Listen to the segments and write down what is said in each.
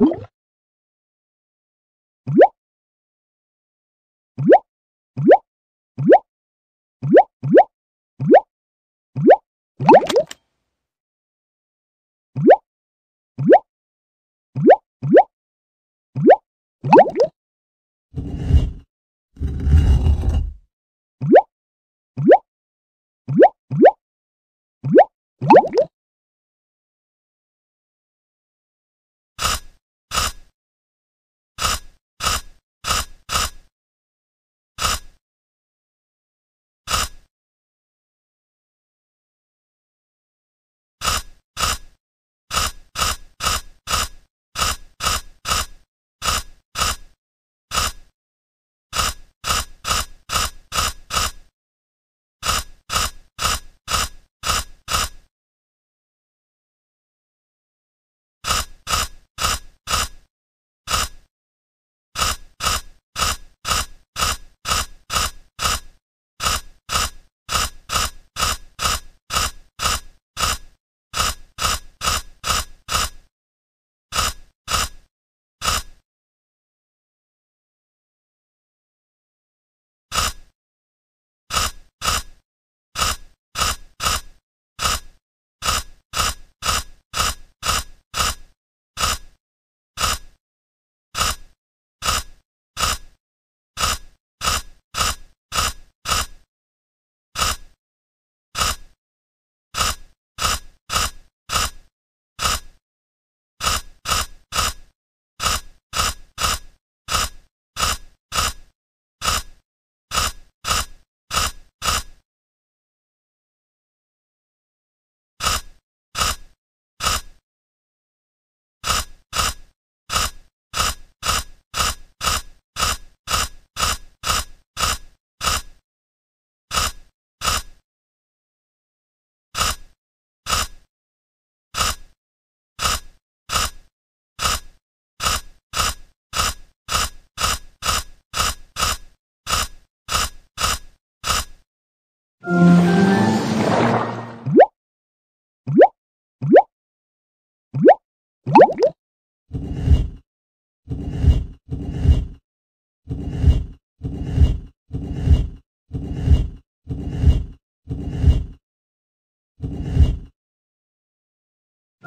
you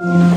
Yeah.